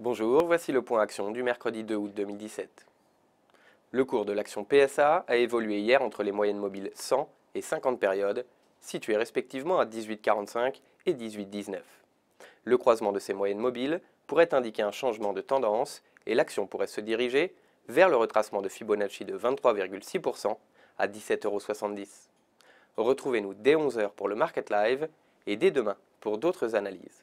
Bonjour, voici le point action du mercredi 2 août 2017. Le cours de l'action PSA a évolué hier entre les moyennes mobiles 100 et 50 périodes, situées respectivement à 18,45 et 18,19. Le croisement de ces moyennes mobiles pourrait indiquer un changement de tendance et l'action pourrait se diriger vers le retracement de Fibonacci de 23,6% à 17,70 euros. Retrouvez-nous dès 11h pour le Market Live et dès demain pour d'autres analyses.